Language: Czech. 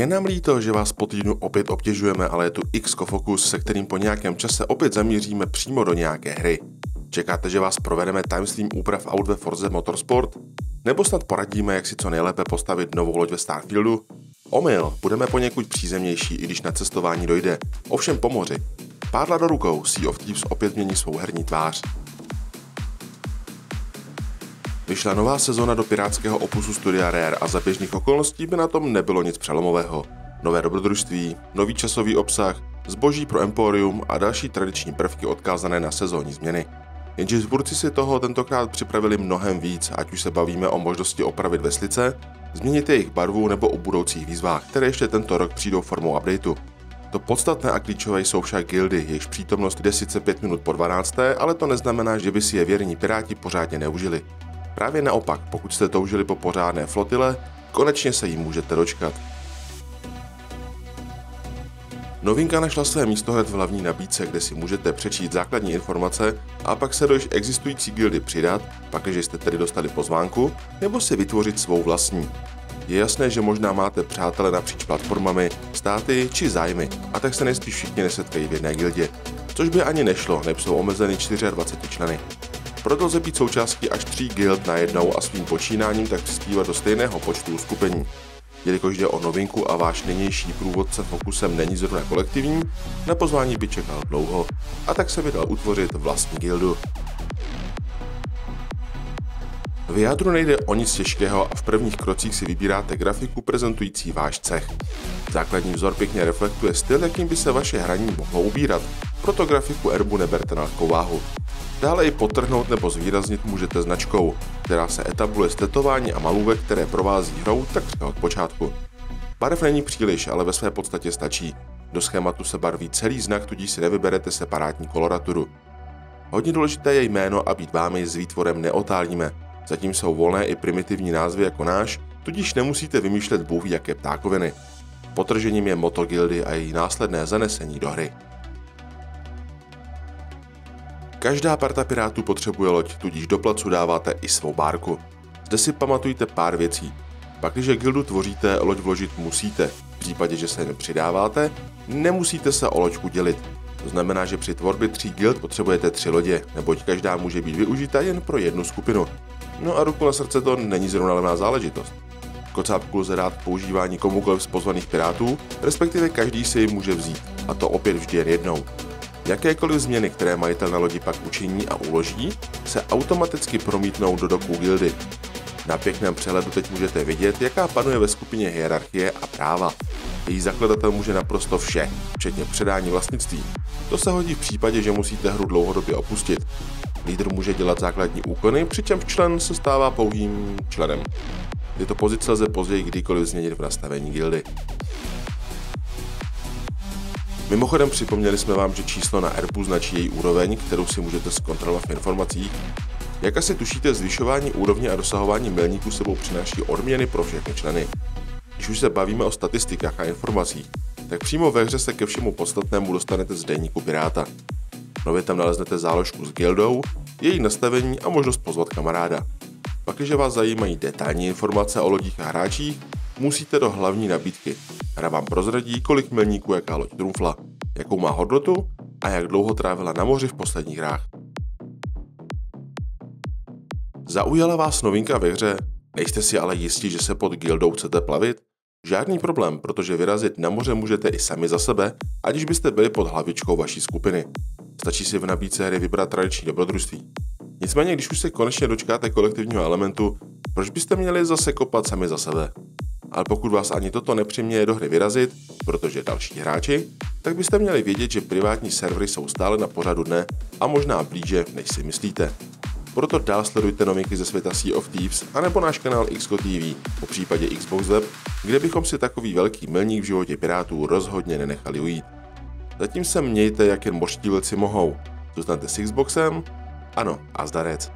Je nám líto, že vás po týdnu opět obtěžujeme, ale je tu X Focus, se kterým po nějakém čase opět zamíříme přímo do nějaké hry. Čekáte, že vás provedeme timestream úprav aut ve Forze Motorsport? Nebo snad poradíme, jak si co nejlépe postavit novou loď ve Starfieldu? Omyl, budeme poněkud přízemnější, i když na cestování dojde. Ovšem po moři. Pádla do rukou, Sea of Thieves opět mění svou herní tvář. Vyšla nová sezóna do pirátského opusu Studia Rare a za běžných okolností by na tom nebylo nic přelomového. Nové dobrodružství, nový časový obsah, zboží pro Emporium a další tradiční prvky odkázané na sezónní změny. Jenže zvůrci si toho tentokrát připravili mnohem víc, ať už se bavíme o možnosti opravit veslice, změnit jejich barvu nebo o budoucích výzvách, které ještě tento rok přijdou formou updateu. To podstatné a klíčové jsou však gildy, jejichž přítomnost jde sice 5 minut po 12, ale to neznamená, že by si je věrní piráti pořádně neužili. Právě naopak, pokud jste toužili po pořádné flotile, konečně se jí můžete dočkat. Novinka našla své místo hned v hlavní nabídce, kde si můžete přečíst základní informace a pak se do již existující gildy přidat, pakliže jste tedy dostali pozvánku, nebo si vytvořit svou vlastní. Je jasné, že možná máte přátele napříč platformami, státy či zájmy, a tak se nejspíš všichni nesetkají v jedné gildě, což by ani nešlo, neb jsou omezeny 24 členy. Proto lze být součástí až tří guild najednou a svým počínáním tak přispívat do stejného počtu uskupení. Jelikož jde o novinku a váš nynější průvodce fokusem není zrovna kolektivní, na pozvání by čekal dlouho a tak se vydal utvořit vlastní gildu. V jádru nejde o nic těžkého a v prvních krocích si vybíráte grafiku prezentující váš cech. Základní vzor pěkně reflektuje styl, jakým by se vaše hraní mohlo ubírat, proto grafiku erbu neberte na váhu. Dále ji potrhnout nebo zvýraznit můžete značkou, která se etabluje z tetování a malůvek, které provází hrou takřka od počátku. Barev není příliš, ale ve své podstatě stačí. Do schématu se barví celý znak, tudíž si nevyberete separátní koloraturu. Hodně důležité je jméno a být vámi s výtvorem neotálíme. Zatím jsou volné i primitivní názvy jako náš, tudíž nemusíte vymýšlet bůh jaké ptákoviny. Potržením je Motogildy a její následné zanesení do hry. Každá parta pirátů potřebuje loď, tudíž do placu dáváte i svou bárku. Zde si pamatujte pár věcí. Pak, když gildu tvoříte, loď vložit musíte. V případě, že se jen přidáváte, nemusíte se o loďku dělit. To znamená, že při tvorbě tří guild potřebujete tři lodě, neboť každá může být využita jen pro jednu skupinu. No a ruku na srdce to není zrovna levná záležitost. Kocápku lze k používání komukoliv z pozvaných pirátů, respektive každý si ji může vzít, a to opět vždy jen jednou. Jakékoliv změny, které majitel na lodi pak učiní a uloží, se automaticky promítnou do doku gildy. Na pěkném přehledu teď můžete vidět, jaká panuje ve skupině hierarchie a práva. Její zakladatel může naprosto vše, včetně předání vlastnictví. To se hodí v případě, že musíte hru dlouhodobě opustit. Lídr může dělat základní úkony, přičemž člen se stává pouhým členem. Tyto pozice lze později kdykoliv změnit v nastavení gildy. Mimochodem připomněli jsme vám, že číslo na AirPu značí její úroveň, kterou si můžete zkontrolovat v informacích. Jak asi tušíte, zvyšování úrovně a dosahování milníků sebou přináší odměny pro všechny členy. Když už se bavíme o statistikách a informacích, tak přímo ve hře se ke všemu podstatnému dostanete z deníku Piráta. Nově tam naleznete záložku s gildou, její nastavení a možnost pozvat kamaráda. Pak, když vás zajímají detailní informace o lodích a hráčích, musíte do hlavní nabídky. Hra vám prozradí, kolik milníků jaká loď trumfla, jakou má hodnotu a jak dlouho trávila na moři v posledních hrách. Zaujala vás novinka ve hře? Nejste si ale jistí, že se pod gildou chcete plavit? Žádný problém, protože vyrazit na moře můžete i sami za sebe, aniž byste byli pod hlavičkou vaší skupiny. Stačí si v nabídce hry vybrat tradiční dobrodružství. Nicméně, když už se konečně dočkáte kolektivního elementu, proč byste měli zase kopat sami za sebe? Ale pokud vás ani toto nepřiměje do hry vyrazit, protože další hráči, tak byste měli vědět, že privátní servery jsou stále na pořadu dne a možná blíže, než si myslíte. Proto dál sledujte novinky ze světa Sea of Thieves anebo náš kanál XCO TV, po případě Xbox Web, kde bychom si takový velký milník v životě pirátů rozhodně nenechali ujít. Zatím se mějte, jak jen mořští mohou. Zůstaňte s Xboxem? Ano, a zdarec.